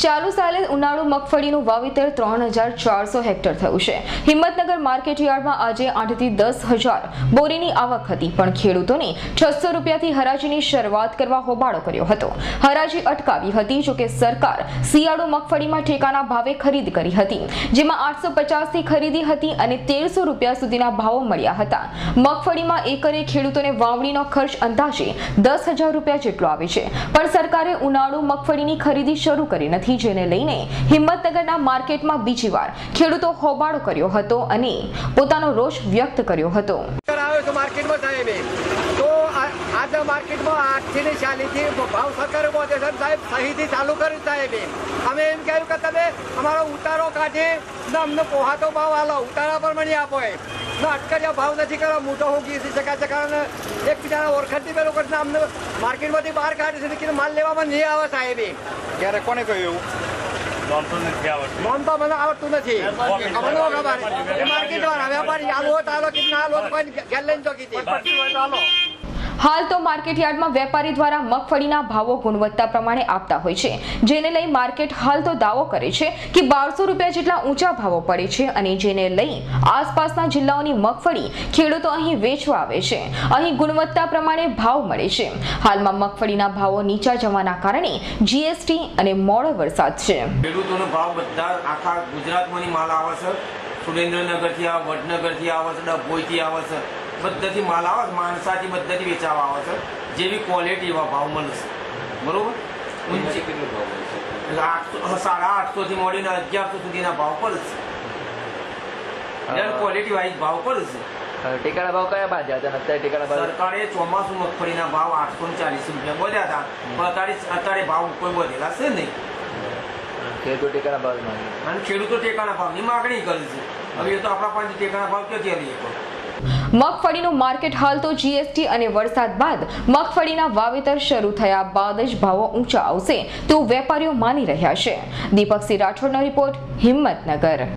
ચાલુ સાલે ઉનાળુ મગફળીનું વાવેતર ત્રણ હજાર ચારસો હેક્ટર થયું છે. હિંમતનગર માર્કેટ આજે આઠથી દસ હજાર બોરીની આવક હતી, પણ ખેડૂતોને છસો રૂપિયાથી હરાજીની શરૂઆત કરવા હોબાળો કર્યો હતો. હરાજી અટકાવી હતી, જોકે સરકાર શિયાળુ મગફળીમાં ઠેકાના ભાવે ખરીદ કરી હતી, જેમાં આઠસો પચાસથી ખરીદી હતી અને તેરસો રૂપિયા સુધીના ભાવો મળ્યા હતા. મગફળીમાં એકરે ખેડૂતોને વાવણીનો ખર્ચ અંદાજે દસ હજાર રૂપિયા જેટલો આવે છે. પણ સરકારે ઉનાળુ મગફળીની ખરીદી શરૂ કરી નથી. જેને લઈને હિંમતનગરના માર્કેટમાં બીજી વાર ખેડૂતો હોબાળો કર્યો હતો અને પોતાનો રોષ વ્યક્ત કર્યો હતો. તો માર્કેટમાં આઠથી ને ચાલીસથી ભાવ સરકારે પહોંચે છે. સાહેબ, સહીથી ચાલુ કર્યું સાહેબ અમે એમ કહ્યું કે તમે અમારો ઉતારો કાઢી અમને પોહાતો ભાવ આલો. ઉતારા પર મને આપો ને ભાવ નથી કરવા મોટો હું કીધી શકાય છે કારણ એકબીજાના ઓળખાણથી પેલો કરીને અમને માર્કેટમાંથી બહાર કાઢે છે. કે માલ લેવામાં નહીં આવે સાહેબ. ક્યારે કોને કહ્યું એવું? તો મને આવડતું નથી. અમને ખબર એ માર્કેટ વાળા વેપારી આલો તો આલો કે ના આલો તો ઘેર લઈને તો કીધી હાલ તો માર્કેટ યાર્ડમાં વેપારી દ્વારા મગફળીના ભાવો ગુણવત્તા પ્રમાણે આપતા હોય છે. જેને લઈ માર્કેટ હાલ તો દાવો કરે છે કે બારસો રૂપિયા જેટલા ઊંચા ભાવો પડે છે અને જેને લઈ આસપાસના જિલ્લાઓની મગફળી ખેડૂતો અહીં વેચવા આવે છે. અહીં ગુણવત્તા પ્રમાણે ભાવ મળે છે. હાલમાં મગફળીના ભાવો નીચા જવાના કારણે જીએસટી અને મોડો વરસાદ છે. ખેડૂતોનો ભાવ બધા આખા ગુજરાતમાંની માલ આવે છે. સુરેન્દ્રનગરથી આવે, વડનગરથી આવે છે, ડભોઈથી આવે છે. બધાથી માલ આવે છે માણસાથી બધાથી વેચાવા આવે છે. જેવી ક્વોલિટી એવા ભાવ મળશે બરોબર? ઊંચી. એટલે આઠસો સાડા આઠસોથી મળીને અગિયારસો સુધીના ભાવ પડશે ક્વોલિટી વાઇઝ ભાવ પડશે ટેકાના ભાવ કયા બાદ હતા અત્યારે ટેકાના ભાવ સરકારે ચોમાસું મગફળીના ભાવ આઠસો ને ચાલીસ રૂપિયા બોલ્યા હતા. પણ અત્યારે અત્યારે ભાવ કોઈ વધેલા છે નહીં. ખેડૂતો ટેકાના ભાવ અને ખેડૂતો ટેકાના ભાવની માગણી કરે છે. હવે એ તો આપણા પાસે ટેકાના ભાવ ક્યાંથી આવીએ? પણ મગફળીનું માર્કેટ હાલ તો જીએસટી અને વરસાદ બાદ મગફળીના વાવેતર શરૂ થયા બાદ જ ભાવો ઊંચા આવશે, તેવું વેપારીઓ માની રહ્યા છે. દીપકસિંહ રાઠોડનો રિપોર્ટ હિંમતનગર.